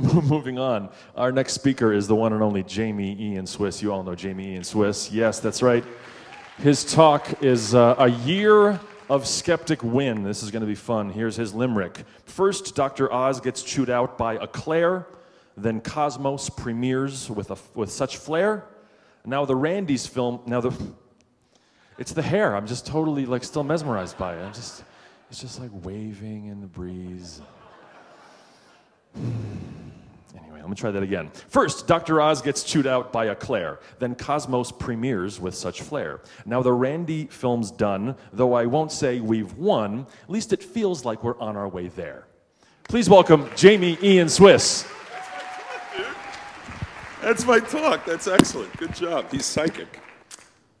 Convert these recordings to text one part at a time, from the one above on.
moving on. Our next speaker is the one and only Jamy Ian Swiss. You all know Jamy Ian Swiss. Yes, that's right. His talk is uh, a year of skeptic win. This is going to be fun. Here's his limerick. First, Dr. Oz gets chewed out by a Claire. Then Cosmos premieres with, a, with such flair. Now the Randi's film, now the, it's the hair. I'm just totally like still mesmerized by it. I'm just, it's just like waving in the breeze. Let me try that again. First, Dr. Oz gets chewed out by a Claire. Then Cosmos premieres with such flair. Now the Randi film's done, though I won't say we've won, at least it feels like we're on our way there. Please welcome Jamy Ian Swiss. That's my talk. That's excellent. Good job. He's psychic.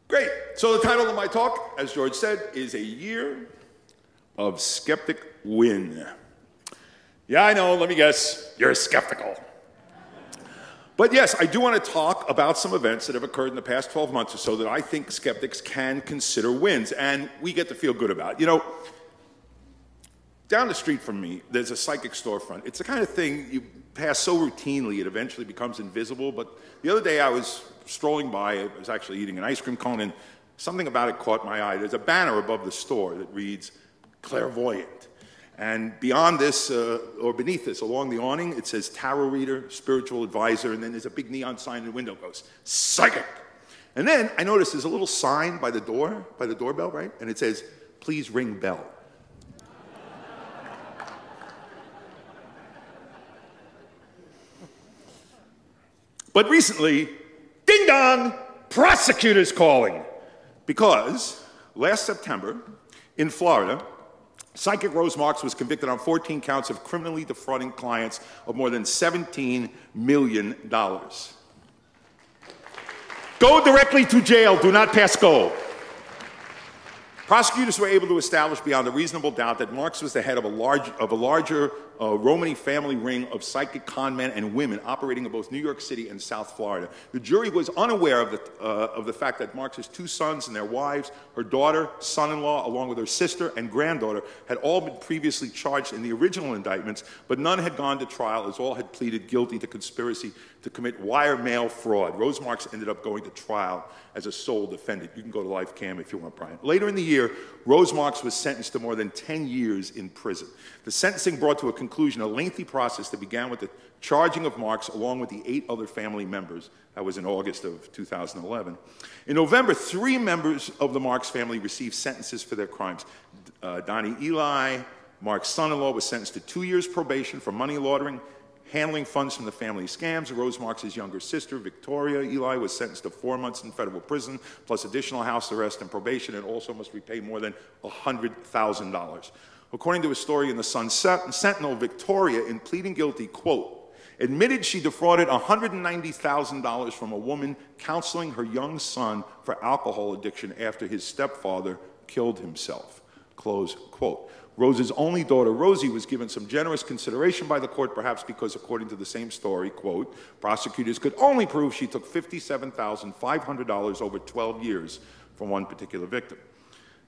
Great. So the title of my talk, as George said, is A Year of Skeptic Win. Yeah, I know. Let me guess. You're skeptical. But yes, I do want to talk about some events that have occurred in the past 12 months or so that I think skeptics can consider wins, and we get to feel good about. You know, down the street from me, there's a psychic storefront. It's the kind of thing you pass so routinely it eventually becomes invisible. But the other day I was strolling by, I was actually eating an ice cream cone, and something about it caught my eye. There's a banner above the store that reads clairvoyant. And beyond this, uh, or beneath this, along the awning, it says tarot reader, spiritual advisor, and then there's a big neon sign in the window goes, psychic. And then I noticed there's a little sign by the door, by the doorbell, right? And it says, please ring bell. But recently, ding dong, prosecutors calling. Because last September in Florida, Psychic Rose Marks was convicted on 14 counts of criminally defrauding clients of more than $17 million. Go directly to jail, do not pass go. Prosecutors were able to establish beyond a reasonable doubt that Marks was the head of a, large, of a larger uh, Romany family ring of psychic con men and women operating in both New York City and South Florida. The jury was unaware of the, uh, of the fact that Marks' two sons and their wives, her daughter, son-in-law, along with her sister and granddaughter, had all been previously charged in the original indictments, but none had gone to trial as all had pleaded guilty to conspiracy to commit wire mail fraud. Rose Marks ended up going to trial as a sole defendant. You can go to life cam if you want, Brian. Later in the year, Rose Marks was sentenced to more than 10 years in prison. The sentencing brought to a conclusion a lengthy process that began with the charging of Marks along with the eight other family members. That was in August of 2011. In November, three members of the Marks family received sentences for their crimes. Uh, Donnie Ely, Marks' son-in-law, was sentenced to two years probation for money laundering, handling funds from the family scams. Rose Marks' younger sister, Victoria Ely, was sentenced to four months in federal prison, plus additional house arrest and probation, and also must repay more than $100,000. According to a story in the Sun Sentinel, Victoria, in pleading guilty, quote, admitted she defrauded $190,000 from a woman counseling her young son for alcohol addiction after his stepfather killed himself. Close quote. Rose's only daughter, Rosie, was given some generous consideration by the court, perhaps because, according to the same story, quote, prosecutors could only prove she took $57,500 over 12 years from one particular victim.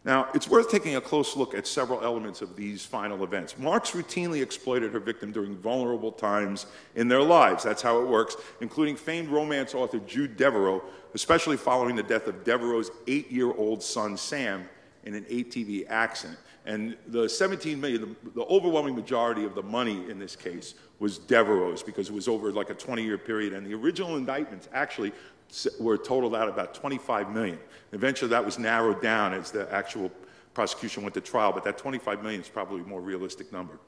Now, it's worth taking a close look at several elements of these final events. Marks routinely exploited her victim during vulnerable times in their lives. That's how it works, including famed romance author Jude Deveraux, especially following the death of Deveraux's eight year old son, Sam, in an ATV accident. And the 17 million, the, the, overwhelming majority of the money in this case was Deveraux's because it was over like a 20 year period. And the original indictments actually were totaled out about 25 million. Eventually that was narrowed down as the actual prosecution went to trial, but that 25 million is probably a more realistic number.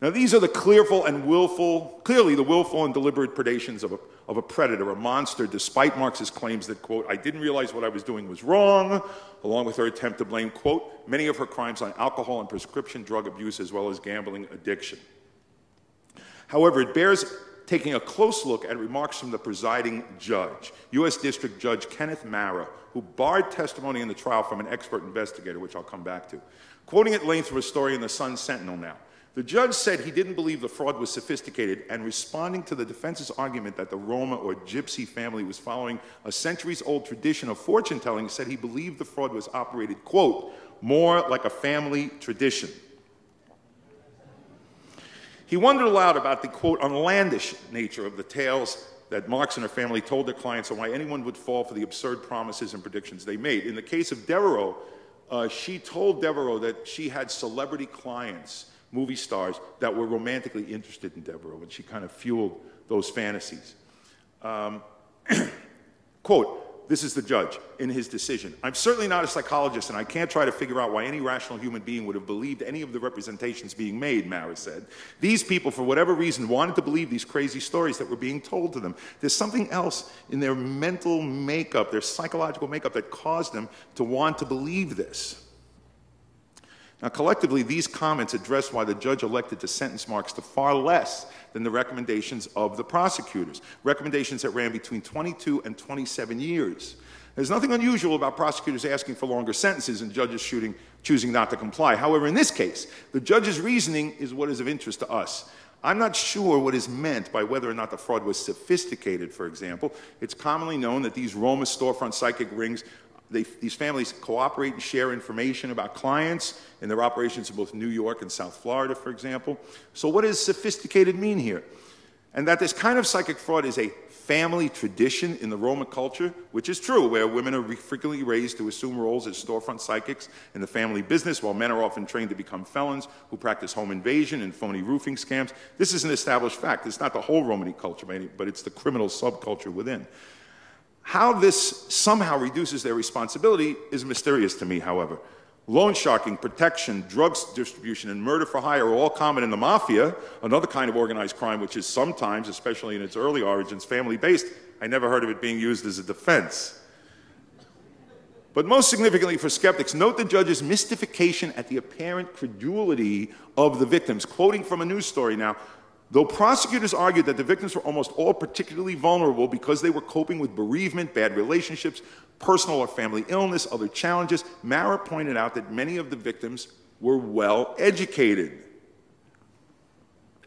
Now these are the clearful and willful, clearly the willful and deliberate predations of a, of a predator, a monster, despite Marks's claims that, quote, I didn't realize what I was doing was wrong, along with her attempt to blame, quote, many of her crimes on alcohol and prescription drug abuse as well as gambling addiction. However, it bears taking a close look at remarks from the presiding judge, U.S. District Judge Kenneth Marra, who barred testimony in the trial from an expert investigator, which I'll come back to. Quoting at length from a story in the Sun Sentinel now. The judge said he didn't believe the fraud was sophisticated, and responding to the defense's argument that the Roma or Gypsy family was following a centuries old tradition of fortune telling, said he believed the fraud was operated, quote, more like a family tradition. He wondered aloud about the, quote, unlandish nature of the tales that Marks and her family told their clients and why anyone would fall for the absurd promises and predictions they made. In the case of Deveraux, uh, she told Deveraux that she had celebrity clients, movie stars, that were romantically interested in Deveraux, and she kind of fueled those fantasies. Um, quote, this is the judge in his decision. I'm certainly not a psychologist, and I can't try to figure out why any rational human being would have believed any of the representations being made, Maris said. These people, for whatever reason, wanted to believe these crazy stories that were being told to them. There's something else in their mental makeup, their psychological makeup, that caused them to want to believe this. Now, collectively, these comments address why the judge elected to sentence Marks to far less than the recommendations of the prosecutors, recommendations that ran between 22 and 27 years. There's nothing unusual about prosecutors asking for longer sentences and judges shooting, choosing not to comply. However, in this case, the judge's reasoning is what is of interest to us. I'm not sure what is meant by whether or not the fraud was sophisticated, for example. It's commonly known that these Roma storefront psychic rings they, these families cooperate and share information about clients in their operations in both New York and South Florida, for example. So, what does sophisticated mean here? And that this kind of psychic fraud is a family tradition in the Roma culture, which is true, where women are frequently raised to assume roles as storefront psychics in the family business, while men are often trained to become felons who practice home invasion and phony roofing scams. This is an established fact. It's not the whole Romany culture, but it's the criminal subculture within. How this somehow reduces their responsibility is mysterious to me, however. Loan sharking, protection, drugs distribution, and murder for hire are all common in the mafia, another kind of organized crime which is sometimes, especially in its early origins, family based. I never heard of it being used as a defense. But most significantly for skeptics, note the judge's mystification at the apparent credulity of the victims. Quoting from a news story now, Though prosecutors argued that the victims were almost all particularly vulnerable because they were coping with bereavement, bad relationships, personal or family illness, other challenges, Marra pointed out that many of the victims were well educated.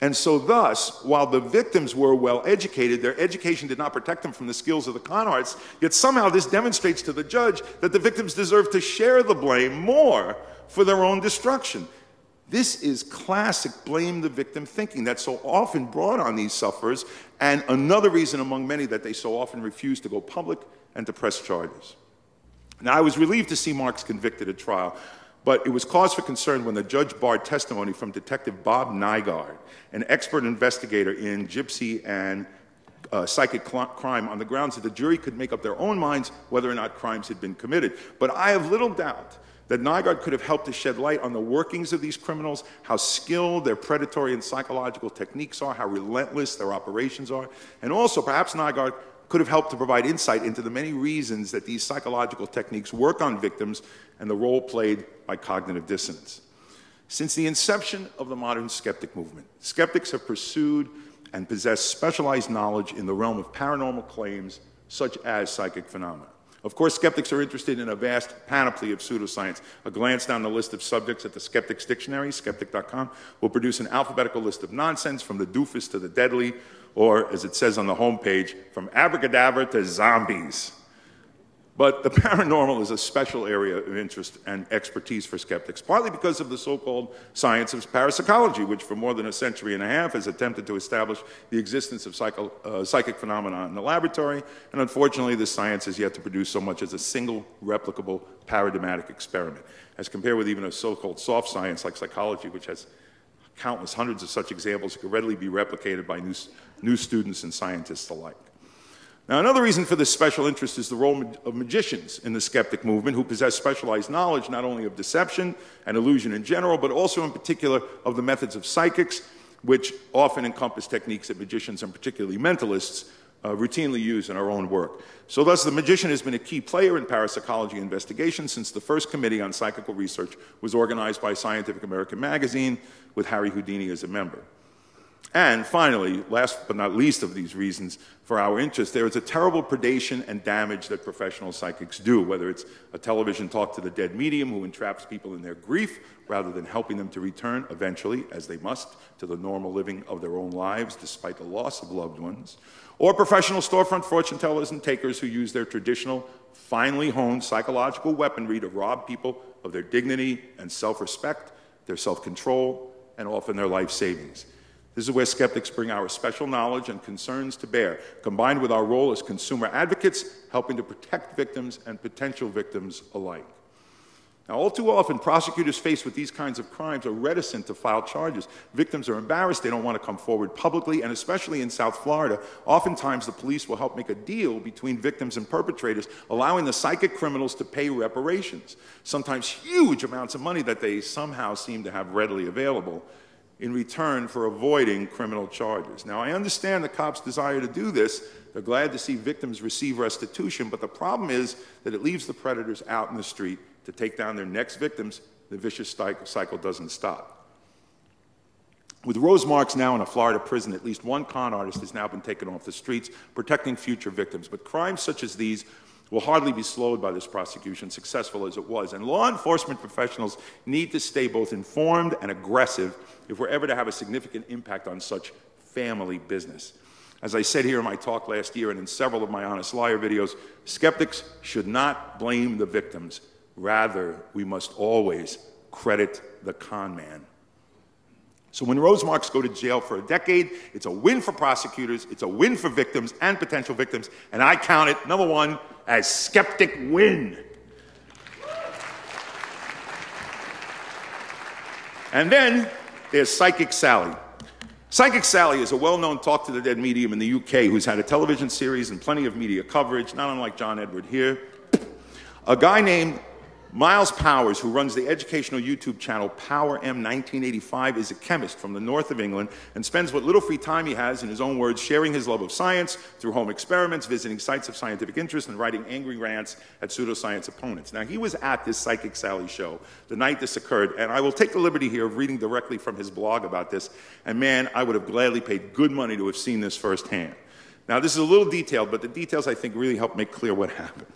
And so, thus, while the victims were well educated, their education did not protect them from the skills of the con arts, yet somehow this demonstrates to the judge that the victims deserve to share the blame more for their own destruction. This is classic blame the victim thinking that's so often brought on these sufferers, and another reason among many that they so often refuse to go public and to press charges. Now, I was relieved to see Marks convicted at trial, but it was cause for concern when the judge barred testimony from Detective Bob Nygaard, an expert investigator in gypsy and uh, psychic crime, on the grounds that the jury could make up their own minds whether or not crimes had been committed. But I have little doubt that Nygaard could have helped to shed light on the workings of these criminals, how skilled their predatory and psychological techniques are, how relentless their operations are, and also perhaps Nygaard could have helped to provide insight into the many reasons that these psychological techniques work on victims and the role played by cognitive dissonance. Since the inception of the modern skeptic movement, skeptics have pursued and possessed specialized knowledge in the realm of paranormal claims such as psychic phenomena. Of course, skeptics are interested in a vast panoply of pseudoscience. A glance down the list of subjects at the Skeptics Dictionary, skepdic.com, will produce an alphabetical list of nonsense from the doofus to the deadly, or as it says on the homepage, from abracadabra to zombies. But the paranormal is a special area of interest and expertise for skeptics, partly because of the so called science of parapsychology, which for more than a century and a half has attempted to establish the existence of psycho, uh, psychic phenomena in the laboratory. And unfortunately, this science has yet to produce so much as a single replicable paradigmatic experiment, as compared with even a so called soft science like psychology, which has countless hundreds of such examples that could readily be replicated by new, new students and scientists alike. Now, another reason for this special interest is the role of magicians in the skeptic movement who possess specialized knowledge not only of deception and illusion in general, but also in particular of the methods of psychics, which often encompass techniques that magicians and particularly mentalists uh, routinely use in our own work. So, thus, the magician has been a key player in parapsychology investigation since the first committee on psychical research was organized by Scientific American magazine with Harry Houdini as a member. And finally, last but not least of these reasons for our interest, there is a terrible predation and damage that professional psychics do, whether it's a television talk to the dead medium who entraps people in their grief rather than helping them to return eventually, as they must, to the normal living of their own lives despite the loss of loved ones, or professional storefront fortune tellers and takers who use their traditional, finely honed psychological weaponry to rob people of their dignity and self respect, their self control, and often their life savings. This is where skeptics bring our special knowledge and concerns to bear, combined with our role as consumer advocates, helping to protect victims and potential victims alike. Now, all too often, prosecutors faced with these kinds of crimes are reticent to file charges. Victims are embarrassed, they don't want to come forward publicly, and especially in South Florida, oftentimes the police will help make a deal between victims and perpetrators, allowing the psychic criminals to pay reparations, sometimes huge amounts of money that they somehow seem to have readily available in return for avoiding criminal charges. Now, I understand the cops' desire to do this. They're glad to see victims receive restitution, but the problem is that it leaves the predators out in the street to take down their next victims, the vicious cycle doesn't stop. With Rose Marks now in a Florida prison, at least one con artist has now been taken off the streets, protecting future victims. But crimes such as these will hardly be slowed by this prosecution, successful as it was. And law enforcement professionals need to stay both informed and aggressive if we're ever to have a significant impact on such family business. As I said here in my talk last year and in several of my Honest Liar videos, skeptics should not blame the victims. Rather, we must always credit the con man. So when Rose Marks go to jail for a decade, it's a win for prosecutors, it's a win for victims and potential victims, and I count it, number one, as skeptic win. And then there's Psychic Sally. Psychic Sally is a well known talk to the dead medium in the UK who's had a television series and plenty of media coverage, not unlike John Edward here. A guy named Myles Powers, who runs the educational YouTube channel Power M 1985, is a chemist from the north of England and spends what little free time he has, in his own words, sharing his love of science through home experiments, visiting sites of scientific interest, and writing angry rants at pseudoscience opponents. Now, he was at this Psychic Sally show the night this occurred, and I will take the liberty here of reading directly from his blog about this. And man, I would have gladly paid good money to have seen this firsthand. Now, this is a little detailed, but the details I think really help make clear what happened.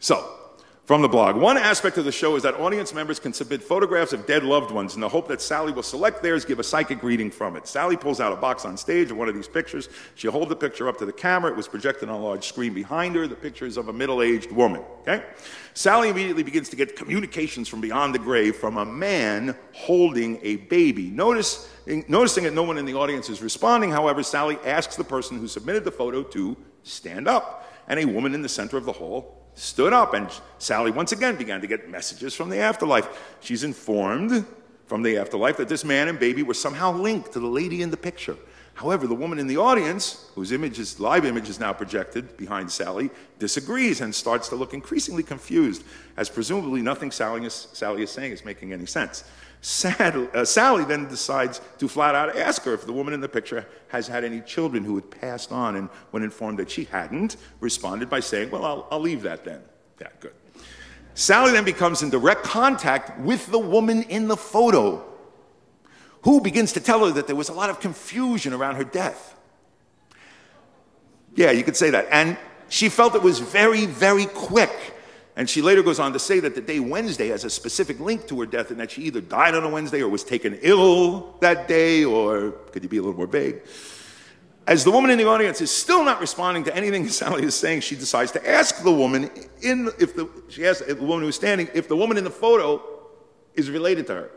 So, from the blog. One aspect of the show is that audience members can submit photographs of dead loved ones in the hope that Sally will select theirs, give a psychic reading from it. Sally pulls out a box on stage of one of these pictures. She'll hold the picture up to the camera. It was projected on a large screen behind her. The picture is of a middle-aged woman. Okay? Sally immediately begins to get communications from beyond the grave from a man holding a baby. Notice, noticing that no one in the audience is responding, however, Sally asks the person who submitted the photo to stand up. And a woman in the center of the hall stood up, and Sally once again began to get messages from the afterlife. She's informed from the afterlife that this man and baby were somehow linked to the lady in the picture. However, the woman in the audience, whose image is, live image is now projected behind Sally, disagrees and starts to look increasingly confused, as presumably nothing Sally is, Sally is saying is making any sense. Sad, uh, Sally then decides to flat out ask her if the woman in the picture has had any children who had passed on, and when informed that she hadn't, responded by saying, Well, I'll, I'll leave that then. Yeah, good. Sally then becomes in direct contact with the woman in the photo, who begins to tell her that there was a lot of confusion around her death. Yeah, you could say that. And she felt it was very, very quick. And she later goes on to say that the day Wednesday has a specific link to her death and that she either died on a Wednesday or was taken ill that day, or could you be a little more vague? As the woman in the audience is still not responding to anything Sally is saying, she decides to ask the woman in if the she asks the woman who's standing if the woman in the photo is related to her.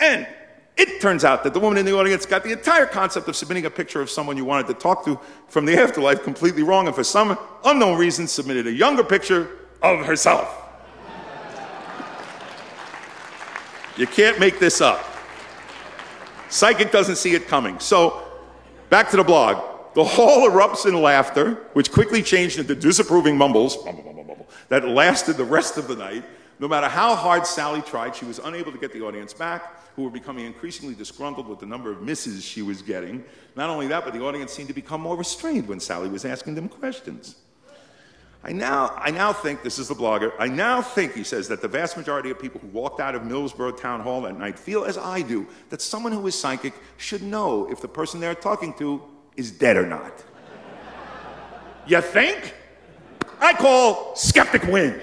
And it turns out that the woman in the audience got the entire concept of submitting a picture of someone you wanted to talk to from the afterlife completely wrong, and for some unknown reason, submitted a younger picture of herself. you can't make this up. Psychic doesn't see it coming. So, back to the blog. The hall erupts in laughter, which quickly changed into disapproving mumbles that lasted the rest of the night. No matter how hard Sally tried, she was unable to get the audience back who were becoming increasingly disgruntled with the number of misses she was getting. Not only that, but the audience seemed to become more restrained when Sally was asking them questions. I now, I now think, this is the blogger, I now think, he says, that the vast majority of people who walked out of Middlesbrough Town Hall that night feel as I do, that someone who is psychic should know if the person they're talking to is dead or not. you think? I call skeptic win.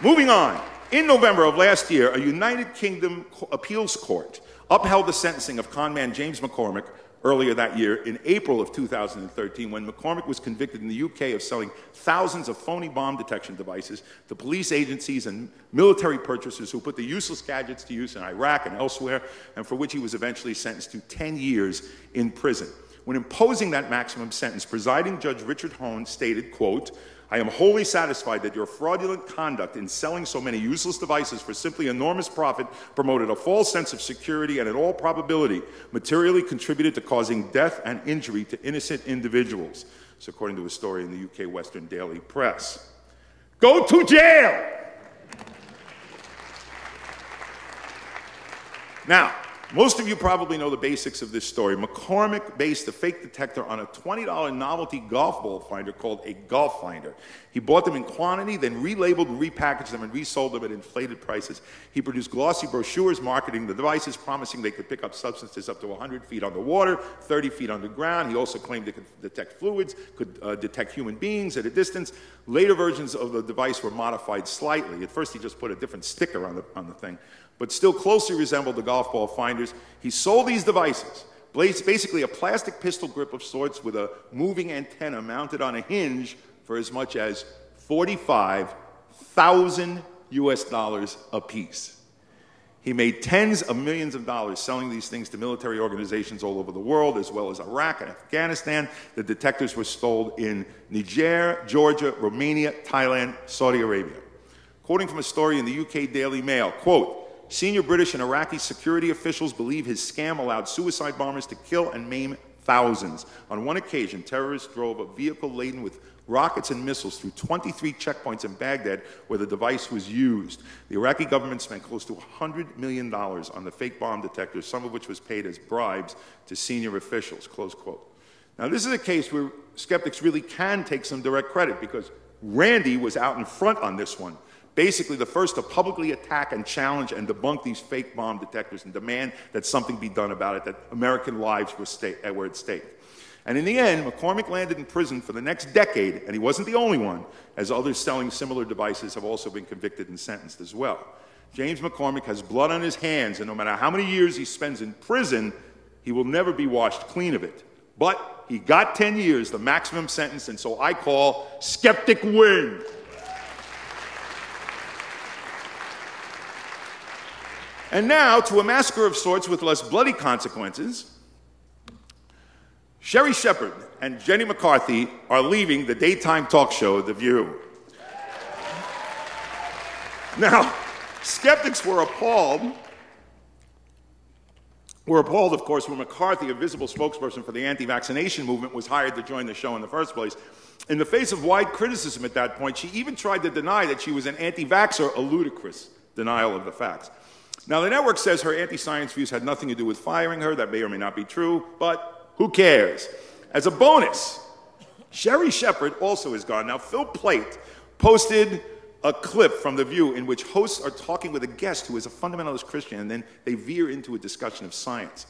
Moving on. In November of last year, a United Kingdom appeals court upheld the sentencing of conman James McCormick earlier that year in April of 2013 when McCormick was convicted in the UK of selling thousands of phony bomb detection devices to police agencies and military purchasers who put the useless gadgets to use in Iraq and elsewhere, and for which he was eventually sentenced to 10 years in prison. When imposing that maximum sentence, presiding Judge Richard Hone stated, quote, I am wholly satisfied that your fraudulent conduct in selling so many useless devices for simply enormous profit promoted a false sense of security and, in all probability, materially contributed to causing death and injury to innocent individuals. This, according to a story in the UK Western Daily Press. Go to jail! Now, most of you probably know the basics of this story. McCormick based the fake detector on a $20 novelty golf ball finder called a Golfinder. He bought them in quantity, then relabeled and repackaged them and resold them at inflated prices. He produced glossy brochures marketing the devices, promising they could pick up substances up to 100 feet underwater, 30 feet underground. He also claimed it could detect fluids, could uh, detect human beings at a distance. Later versions of the device were modified slightly. At first, he just put a different sticker on the, on the thing but still closely resembled the golf ball finders. He sold these devices, basically a plastic pistol grip of sorts with a moving antenna mounted on a hinge for as much as 45,000 US dollars a piece. He made tens of millions of dollars selling these things to military organizations all over the world, as well as Iraq and Afghanistan. The detectors were sold in Niger, Georgia, Romania, Thailand, Saudi Arabia. Quoting from a story in the UK Daily Mail, quote, Senior British and Iraqi security officials believe his scam allowed suicide bombers to kill and maim thousands. On one occasion, terrorists drove a vehicle laden with rockets and missiles through 23 checkpoints in Baghdad where the device was used. The Iraqi government spent close to $100 million on the fake bomb detectors, some of which was paid as bribes to senior officials, close quote. Now, this is a case where skeptics really can take some direct credit because Randi was out in front on this one basically the first to publicly attack and challenge and debunk these fake bomb detectors and demand that something be done about it, that American lives were, uh, were at stake. And in the end, McCormick landed in prison for the next decade, and he wasn't the only one, as others selling similar devices have also been convicted and sentenced as well. James McCormick has blood on his hands, and no matter how many years he spends in prison, he will never be washed clean of it. But he got 10 years, the maximum sentence, and so I call skeptic win. And now to a massacre of sorts with less bloody consequences. Sherri Shepherd and Jenny McCarthy are leaving the daytime talk show, The View. Now, skeptics were appalled. Were appalled, of course, when McCarthy, a visible spokesperson for the anti vaccination movement, was hired to join the show in the first place. In the face of wide criticism at that point, she even tried to deny that she was an anti vaxxer, a ludicrous denial of the facts. Now, the network says her anti science views had nothing to do with firing her. That may or may not be true, but who cares? As a bonus, Sherri Shepherd also is gone. Now, Phil Plait posted a clip from The View in which hosts are talking with a guest who is a fundamentalist Christian, and then they veer into a discussion of science.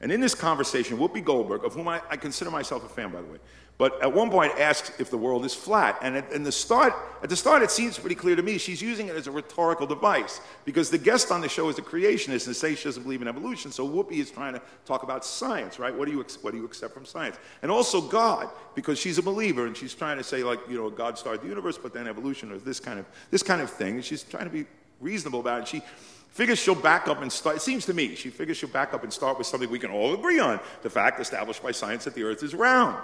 And in this conversation, Whoopi Goldberg, of whom I, I consider myself a fan, by the way, but at one point asks if the world is flat. And at, the start, at the start, it seems pretty clear to me she's using it as a rhetorical device because the guest on the show is a creationist and says she doesn't believe in evolution. So Whoopi is trying to talk about science, right? What do you, what do you accept from science? And also God, because she's a believer and she's trying to say, like, you know, God started the universe, but then evolution or this kind of, this kind of thing. And she's trying to be reasonable about it. She figures she'll back up and start, it seems to me, she figures she'll back up and start with something we can all agree on the fact established by science that the earth is round.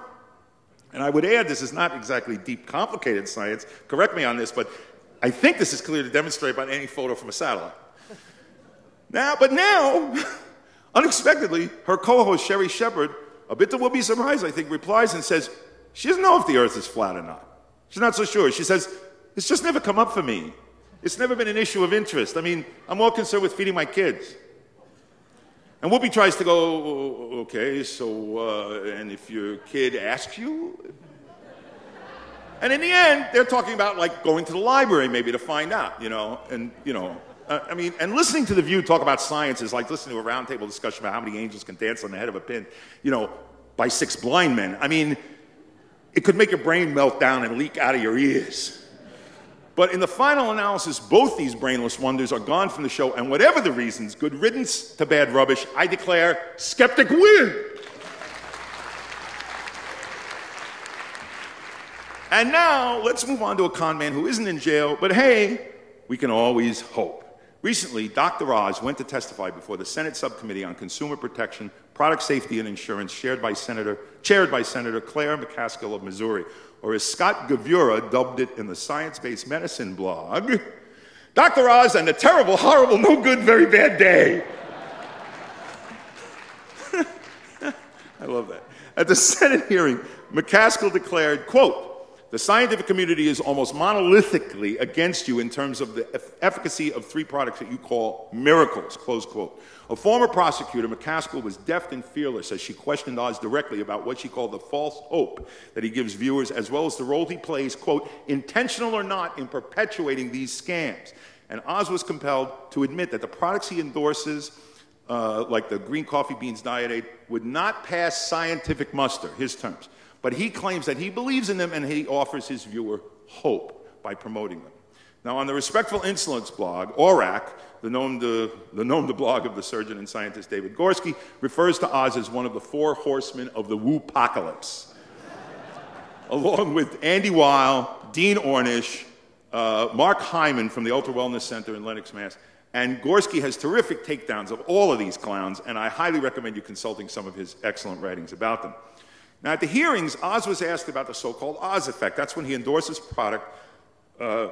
And I would add, this is not exactly deep, complicated science. Correct me on this, but I think this is clear to demonstrate by any photo from a satellite. Now, but now, unexpectedly, her co-host Sherri Shepherd, a bit to Whoopi's surprise, I think, replies and says she doesn't know if the Earth is flat or not. She's not so sure. She says it's just never come up for me. It's never been an issue of interest. I mean, I'm more concerned with feeding my kids. And Whoopi tries to go, okay, so, uh, and if your kid asks you? And in the end, they're talking about like going to the library maybe to find out, you know, and, you know, uh, I mean, and listening to The View talk about science is like listening to a roundtable discussion about how many angels can dance on the head of a pin, you know, by six blind men. I mean, it could make your brain melt down and leak out of your ears. But in the final analysis, both these brainless wonders are gone from the show, and whatever the reasons, good riddance to bad rubbish, I declare skeptic win. And now let's move on to a con man who isn't in jail, but hey, we can always hope. Recently, Dr. Oz went to testify before the Senate Subcommittee on Consumer Protection, Product Safety, and Insurance, chaired by Senator, chaired by Senator Claire McCaskill of Missouri or as Scott Gavura dubbed it in the Science Based Medicine blog, Dr. Oz and the terrible, horrible, no good, very bad day. I love that. At the Senate hearing, McCaskill declared, quote, the scientific community is almost monolithically against you in terms of the efficacy of three products that you call miracles, close quote. A former prosecutor, McCaskill, was deft and fearless as she questioned Oz directly about what she called the false hope that he gives viewers, as well as the role he plays, quote, intentional or not, in perpetuating these scams. And Oz was compelled to admit that the products he endorses, uh, like the green coffee beans diet aid, would not pass scientific muster, his terms. But he claims that he believes in them and he offers his viewer hope by promoting them. Now, on the Respectful Insolence blog, ORAC, the known, the to blog of the surgeon and scientist David Gorski, refers to Oz as one of the four horsemen of the Woo-pocalypse, along with Andy Weil, Dean Ornish, uh, Mark Hyman from the Ultra Wellness Center in Lenox, Mass. And Gorski has terrific takedowns of all of these clowns, and I highly recommend you consulting some of his excellent writings about them. Now, at the hearings, Oz was asked about the so called Oz effect. That's when he endorses product, uh,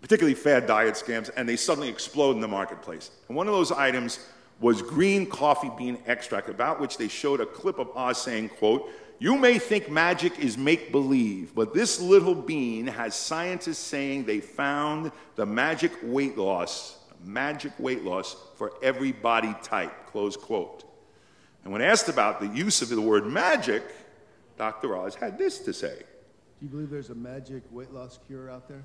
particularly fad diet scams, and they suddenly explode in the marketplace. And one of those items was green coffee bean extract, about which they showed a clip of Oz saying, quote, you may think magic is make believe, but this little bean has scientists saying they found the magic weight loss, magic weight loss for every body type, close quote. And when asked about the use of the word magic, Dr. Oz had this to say. Do you believe there's a magic weight loss cure out there?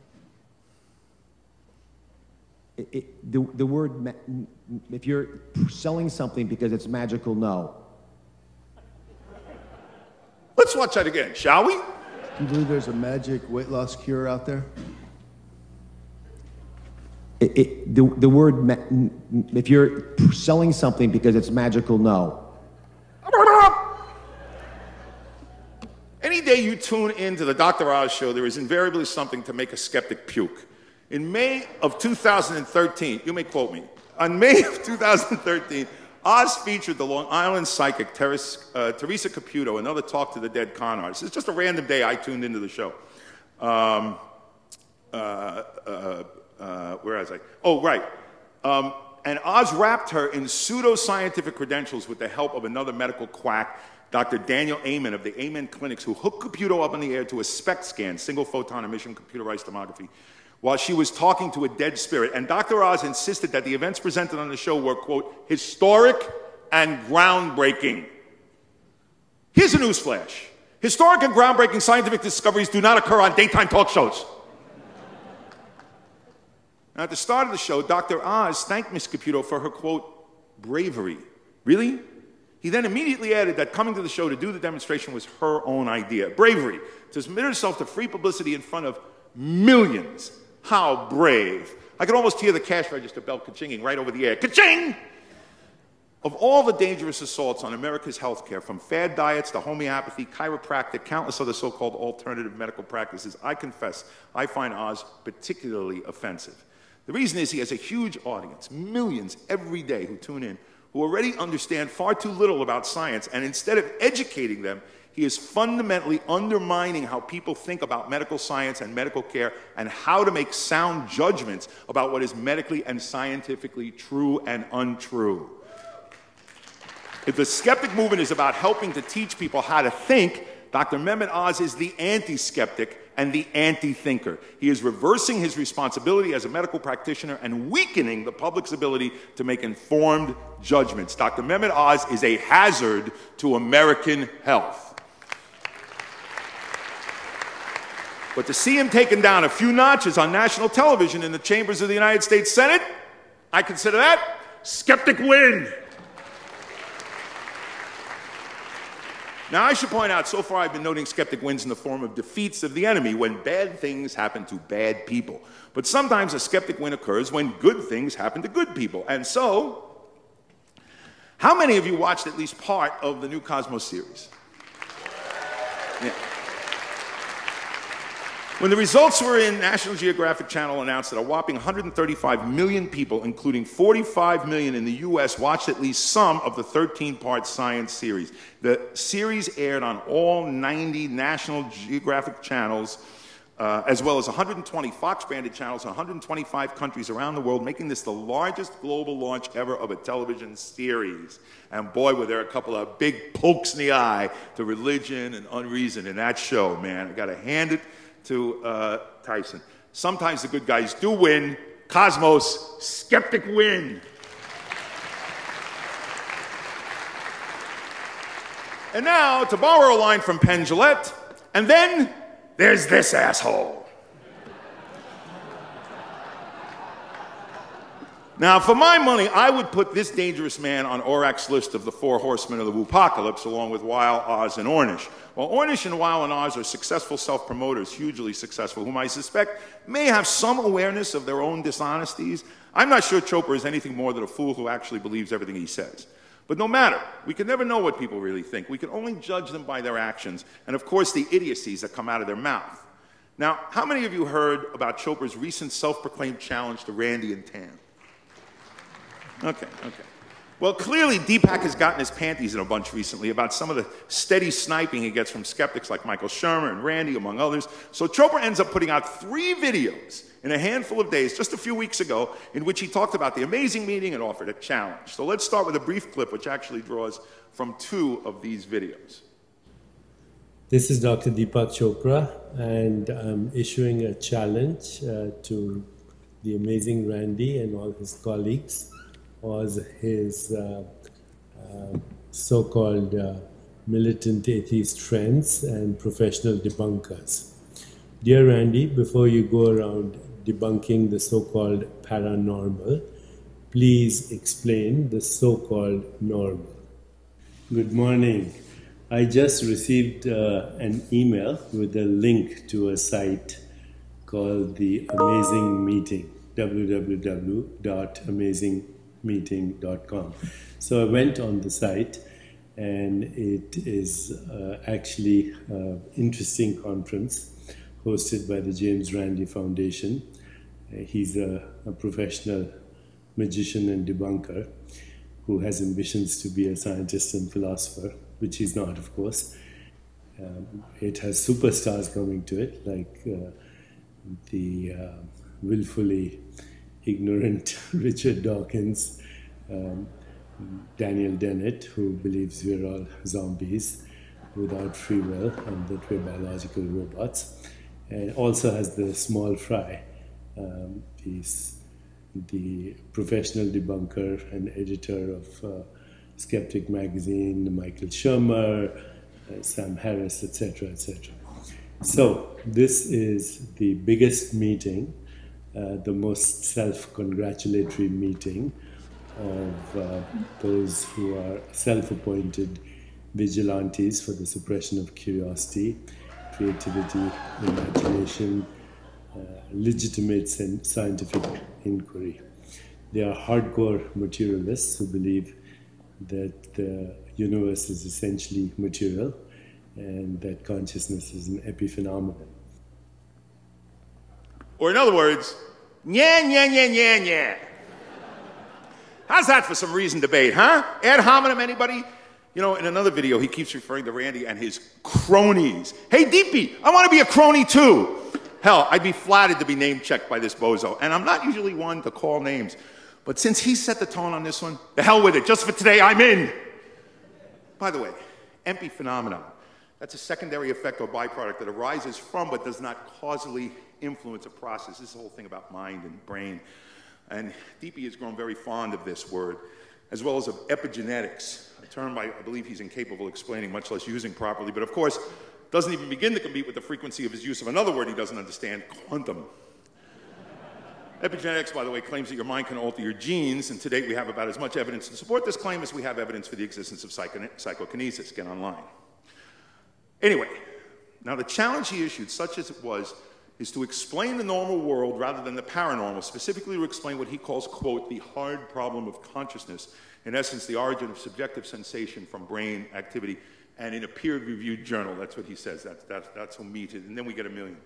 It, it, the, the word, if you're selling something because it's magical, no. Let's watch that again, shall we? Do you believe there's a magic weight loss cure out there? It, it, the, the word, if you're selling something because it's magical, no. Tune into the Dr. Oz show, there is invariably something to make a skeptic puke. In May of 2013, you may quote me, on May of 2013, Oz featured the Long Island psychic Teres, uh, Teresa Caputo, another Talk to the Dead con artist. It's just a random day I tuned into the show. Um, uh, uh, uh where was I? Oh, right. Um, and Oz wrapped her in pseudo-scientific credentials with the help of another medical quack, Dr. Daniel Amen of the Amen Clinics, who hooked Caputo up in the air to a SPECT scan, single photon emission computerized tomography, while she was talking to a dead spirit. And Dr. Oz insisted that the events presented on the show were, quote, historic and groundbreaking. Here's a newsflash. Historic and groundbreaking scientific discoveries do not occur on daytime talk shows. Now, at the start of the show, Dr. Oz thanked Miss Caputo for her, quote, bravery. Really? He then immediately added that coming to the show to do the demonstration was her own idea. Bravery, to submit herself to free publicity in front of millions. How brave. I could almost hear the cash register bell ka-chinging right over the air. Ka-ching! Of all the dangerous assaults on America's healthcare, from fad diets to homeopathy, chiropractic, countless other so called alternative medical practices, I confess I find Oz particularly offensive. The reason is he has a huge audience, millions every day who tune in, who already understand far too little about science, and instead of educating them, he is fundamentally undermining how people think about medical science and medical care and how to make sound judgments about what is medically and scientifically true and untrue. If the skeptic movement is about helping to teach people how to think, Dr. Mehmet Oz is the anti skeptic and the anti thinker. He is reversing his responsibility as a medical practitioner and weakening the public's ability to make informed judgments. Dr. Mehmet Oz is a hazard to American health. But to see him taken down a few notches on national television in the chambers of the United States Senate, I consider that skeptic win. Now, I should point out, so far I've been noting skeptic wins in the form of defeats of the enemy when bad things happen to bad people. But sometimes a skeptic win occurs when good things happen to good people. And so, how many of you watched at least part of the new Cosmos series? Yeah. When the results were in, National Geographic Channel announced that a whopping 135 million people, including 45 million in the US, watched at least some of the 13 part science series. The series aired on all 90 National Geographic channels. Uh, as well as 120 Fox branded channels in 125 countries around the world, making this the largest global launch ever of a television series. And boy, were there a couple of big pokes in the eye to religion and unreason in that show, man. I got to hand it to uh, Tyson. Sometimes the good guys do win. Cosmos, skeptic win. And now, to borrow a line from Penn and then there's this asshole. Now, for my money, I would put this dangerous man on Orac's list of the four horsemen of the Woopocalypse, along with Weil, Oz, and Ornish. While Ornish and Weil and Oz are successful self promoters, hugely successful, whom I suspect may have some awareness of their own dishonesties, I'm not sure Chopra is anything more than a fool who actually believes everything he says. But no matter, we can never know what people really think. We can only judge them by their actions, and of course, the idiocies that come out of their mouth. Now, how many of you heard about Chopra's recent self proclaimed challenge to Randi and TAM? Okay, okay. Well, clearly, Deepak has gotten his panties in a bunch recently about some of the steady sniping he gets from skeptics like Michael Shermer and Randi, among others. So Chopra ends up putting out three videos in a handful of days, just a few weeks ago, in which he talked about the amazing meeting and offered a challenge. So let's start with a brief clip, which actually draws from two of these videos. This is Dr. Deepak Chopra, and I'm issuing a challenge uh, to the amazing Randi and all his colleagues was his uh, uh, so called uh, militant atheist friends and professional debunkers. Dear Randi, before you go around debunking the so called paranormal, please explain the so called normal. Good morning. I just received uh, an email with a link to a site called The Amazing Meeting www.amazingmeeting.com. So I went on the site, and it is uh, actually an interesting conference hosted by the James Randi Foundation. He's a, a, professional magician and debunker who has ambitions to be a scientist and philosopher, which he's not, of course. Um, it has superstars coming to it, like uh, the uh, willfully ignorant Richard Dawkins, um, Daniel Dennett, who believes we're all zombies without free will and that we're biological robots, and also has the small fry, um, the professional debunker and editor of uh, Skeptic magazine, Michael Shermer, uh, Sam Harris, etc., etc. So this is the biggest meeting uh, the most self-congratulatory meeting of uh, those who are self-appointed vigilantes for the suppression of curiosity, creativity, imagination, Uh, legitimate scientific inquiry. They are hardcore materialists who believe that the universe is essentially material and that consciousness is an epiphenomenon. Or in other words, nya, nya, nya, nya, nya. How's that for some reason debate, huh? Ad hominem, anybody? You know, in another video, he keeps referring to Randi and his cronies. Hey, Deepy, I want to be a crony too. Hell, I'd be flattered to be name checked by this bozo. And I'm not usually one to call names. But since he set the tone on this one, the hell with it. Just for today, I'm in. By the way, epiphenomenon. That's a secondary effect or byproduct that arises from but does not causally influence a process. This whole thing about mind and brain. And Deepy has grown very fond of this word, as well as of epigenetics, a term I believe he's incapable of explaining, much less using properly, but of course, doesn't even begin to compete with the frequency of his use of another word he doesn't understand, quantum. Epigenetics, by the way, claims that your mind can alter your genes, and to date we have about as much evidence to support this claim as we have evidence for the existence of psychokinesis. Get online. Anyway, now the challenge he issued, such as it was, is to explain the normal world rather than the paranormal, specifically to explain what he calls, quote, the hard problem of consciousness, in essence, the origin of subjective sensation from brain activity, and in a peer reviewed journal. That's what he says. That's, that's, that's it. And then we get a million.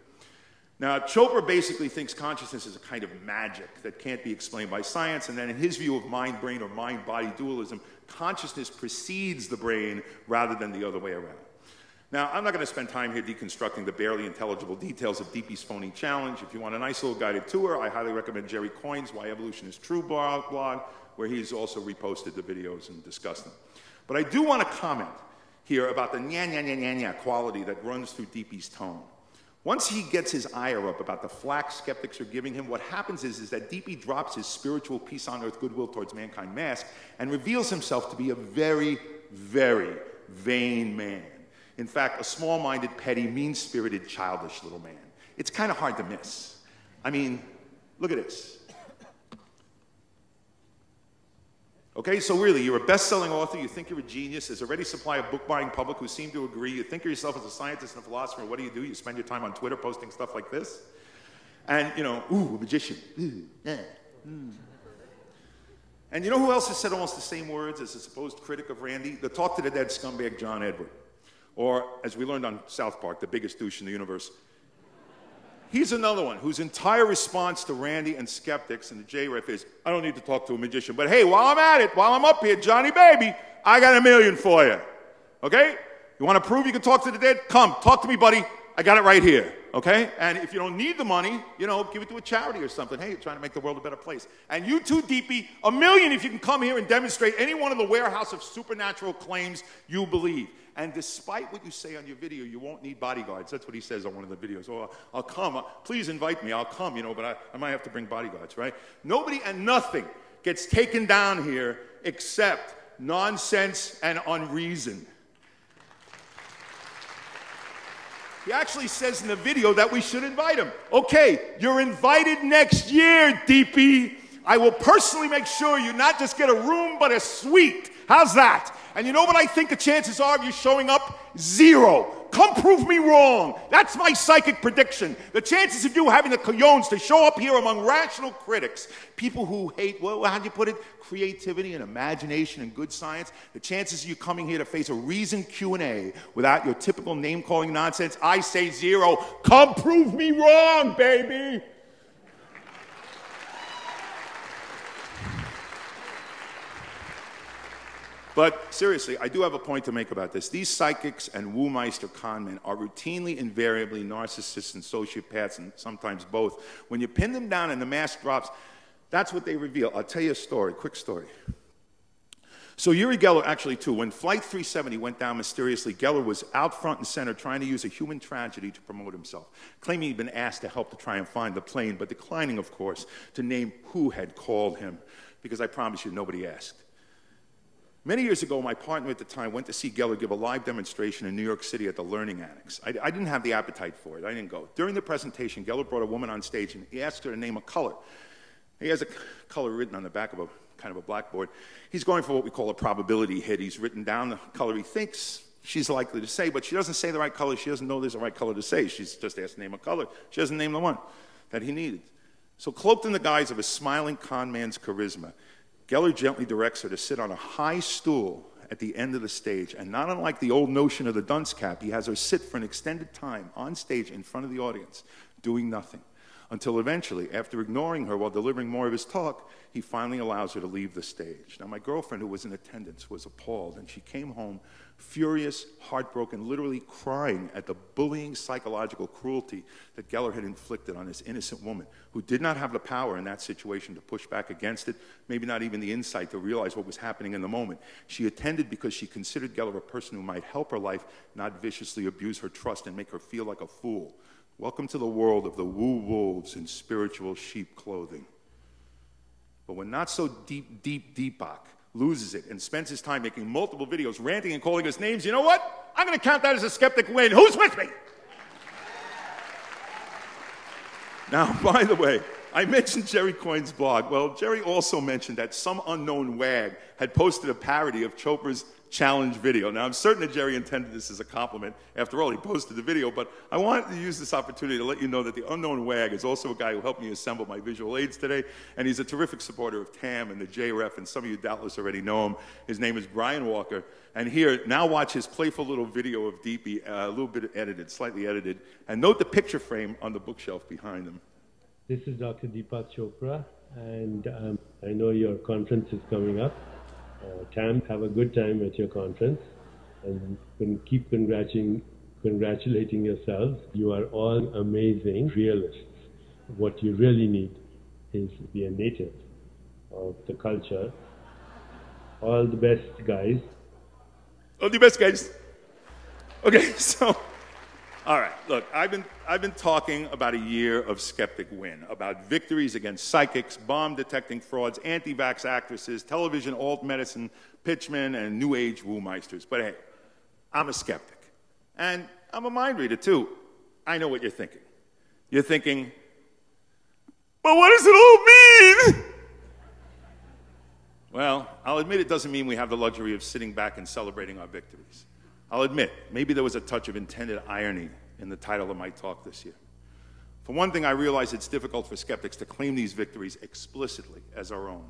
Now, Chopra basically thinks consciousness is a kind of magic that can't be explained by science, and then in his view of mind brain or mind body dualism, consciousness precedes the brain rather than the other way around. Now, I'm not going to spend time here deconstructing the barely intelligible details of Deepi's phony challenge. If you want a nice little guided tour, I highly recommend Jerry Coyne's Why Evolution is True blog, where he's also reposted the videos and discussed them. But I do want to comment here about the nya nya nya nya nya quality that runs through Deepy's tone. Once he gets his ire up about the flack skeptics are giving him, what happens is, is that Deepy drops his spiritual peace on earth, goodwill towards mankind mask and reveals himself to be a very, very vain man. In fact, a small minded, petty, mean spirited, childish little man. It's kind of hard to miss. I mean, look at this. Okay, so really, you're a best selling author, you think you're a genius, there's a ready supply of book buying public who seem to agree, you think of yourself as a scientist and a philosopher, what do you do? You spend your time on Twitter posting stuff like this? And, you know, ooh, a magician. Ooh, yeah, mm. And you know who else has said almost the same words as a supposed critic of Randi? The talk to the dead scumbag John Edward. Or, as we learned on South Park, the biggest douche in the universe, He's another one whose entire response to Randi and skeptics and the JREF is, I don't need to talk to a magician, but hey, while I'm at it, while I'm up here, Johnny Baby, I got a million for you. Okay? You want to prove you can talk to the dead? Come, talk to me, buddy. I got it right here. Okay? And if you don't need the money, you know, give it to a charity or something. Hey, you're trying to make the world a better place. And you too, Deepy, a million if you can come here and demonstrate any one of the warehouse of supernatural claims you believe. And despite what you say on your video, you won't need bodyguards. That's what he says on one of the videos. Oh, I'll come. Please invite me. I'll come, you know, but I, I might have to bring bodyguards, right? Nobody and nothing gets taken down here except nonsense and unreason. He actually says in the video that we should invite him. Okay, you're invited next year, Deepy. I will personally make sure you not just get a room, but a suite. How's that? And you know what I think the chances are of you showing up? Zero. Come prove me wrong. That's my psychic prediction. The chances of you having the cojones to show up here among rational critics, people who hate, well, how do you put it? Creativity and imagination and good science. The chances of you coming here to face a reasoned Q&A without your typical name-calling nonsense, I say zero. Come prove me wrong, baby. But seriously, I do have a point to make about this. These psychics and Wumeister conmen are routinely, invariably narcissists and sociopaths, and sometimes both. When you pin them down and the mask drops, that's what they reveal. I'll tell you a story, quick story. So Uri Geller, actually, too, when Flight 370 went down mysteriously, Geller was out front and center trying to use a human tragedy to promote himself, claiming he'd been asked to help to try and find the plane, but declining, of course, to name who had called him, because I promise you, nobody asked. Many years ago, my partner at the time went to see Geller give a live demonstration in New York City at the Learning Annex. I, I, didn't have the appetite for it. I didn't go. During the presentation, Geller brought a woman on stage and he asked her to name a color. He has a color written on the back of a kind of a blackboard. He's going for what we call a probability hit. He's written down the color he thinks she's likely to say, but she doesn't say the right color. She doesn't know there's a right color to say. She's just asked to name a color. She doesn't name the one that he needed. So, cloaked in the guise of a smiling con man's charisma, Geller gently directs her to sit on a high stool at the end of the stage. And not unlike the old notion of the dunce cap, he has her sit for an extended time on stage in front of the audience, doing nothing. Until eventually, after ignoring her while delivering more of his talk, he finally allows her to leave the stage. Now, my girlfriend, who was in attendance, was appalled, and she came home furious, heartbroken, literally crying at the bullying psychological cruelty that Geller had inflicted on this innocent woman who did not have the power in that situation to push back against it, maybe not even the insight to realize what was happening in the moment. She attended because she considered Geller a person who might help her life, not viciously abuse her trust and make her feel like a fool. Welcome to the world of the woo wolves in spiritual sheep clothing. But when not so deep, deep, Deepak loses it and spends his time making multiple videos, ranting and calling us names, you know what? I'm going to count that as a skeptic win. Who's with me? now, by the way, I mentioned Jerry Coyne's blog. Well, Jerry also mentioned that some unknown wag had posted a parody of Chopra's challenge video. Now, I'm certain that Jerry intended this as a compliment. After all, he posted the video, but I wanted to use this opportunity to let you know that the unknown wag is also a guy who helped me assemble my visual aids today, and he's a terrific supporter of TAM and the JREF, and some of you doubtless already know him. His name is Brian Walker, and here, now watch his playful little video of Deepy, uh, a little bit edited, slightly edited, and note the picture frame on the bookshelf behind him. This is Dr. Deepak Chopra, and um, I know your conference is coming up. Uh, have a good time at your conference and keep congratulating, congratulating yourselves. You are all amazing realists. What you really need is to be a native of the culture. All the best, guys. All the best, guys. Okay, so. All right, look, I've been, I've been talking about a year of skeptic win, about victories against psychics, bomb detecting frauds, anti vax actresses, television alt medicine pitchmen, and new age woo-meisters. But hey, I'm a skeptic. And I'm a mind reader too. I know what you're thinking. You're thinking, but what does it all mean? Well, I'll admit it doesn't mean we have the luxury of sitting back and celebrating our victories. I'll admit, maybe there was a touch of intended irony in the title of my talk this year. For one thing, I realize it's difficult for skeptics to claim these victories explicitly as our own.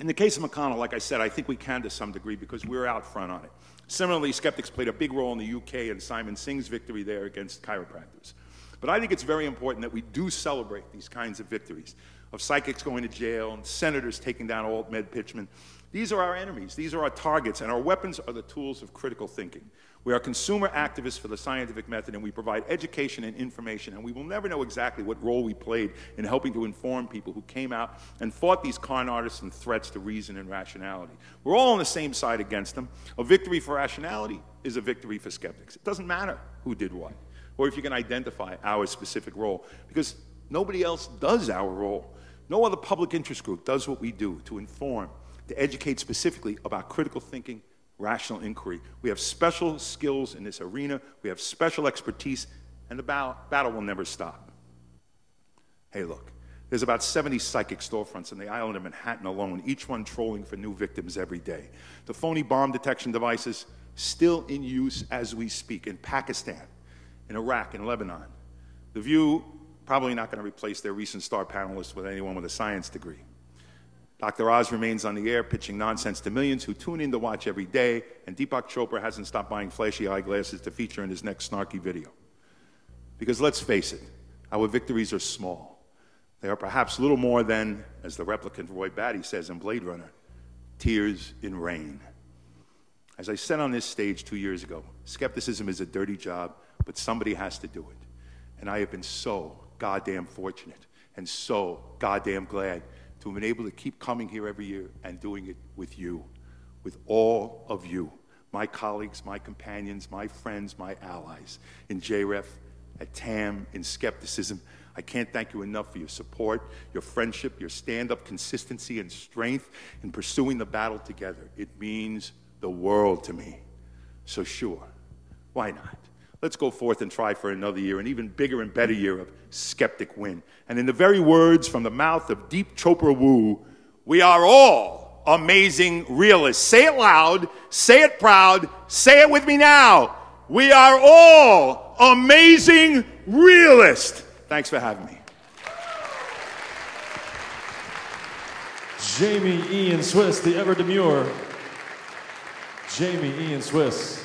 In the case of McConnell, like I said, I think we can to some degree because we're out front on it. Similarly, skeptics played a big role in the UK and Simon Singh's victory there against chiropractors. But I think it's very important that we do celebrate these kinds of victories of psychics going to jail and senators taking down alt med pitchmen these are our enemies. These are our targets, and our weapons are the tools of critical thinking. We are consumer activists for the scientific method, and we provide education and information, and we will never know exactly what role we played in helping to inform people who came out and fought these con artists and threats to reason and rationality. We're all on the same side against them. A victory for rationality is a victory for skeptics. It doesn't matter who did what, or if you can identify our specific role, because nobody else does our role. No other public interest group does what we do to inform, to educate specifically about critical thinking, rational inquiry. We have special skills in this arena, we have special expertise, and the battle will never stop. Hey, look, there's about 70 psychic storefronts on the island of Manhattan alone, each one trolling for new victims every day. The phony bomb detection devices still in use as we speak in Pakistan, in Iraq, in Lebanon. The View probably not going to replace their recent star panelists with anyone with a science degree. Dr. Oz remains on the air pitching nonsense to millions who tune in to watch every day, and Deepak Chopra hasn't stopped buying flashy eyeglasses to feature in his next snarky video. Because let's face it, our victories are small. They are perhaps little more than, as the replicant Roy Batty says in Blade Runner, tears in rain. As I said on this stage two years ago, skepticism is a dirty job, but somebody has to do it. And I have been so goddamn fortunate and so goddamn glad to have been able to keep coming here every year and doing it with you, with all of you, my colleagues, my companions, my friends, my allies in JREF, at TAM, in skepticism. I can't thank you enough for your support, your friendship, your stand up consistency and strength in pursuing the battle together. It means the world to me. So, sure, why not? Let's go forth and try for another year, an even bigger and better year of skeptic win. And in the very words from the mouth of Deep Chopra Wu, we are all amazing realists. Say it loud, say it proud, say it with me now. We are all amazing realists. Thanks for having me. Jamy Ian Swiss, the ever demure Jamy Ian Swiss.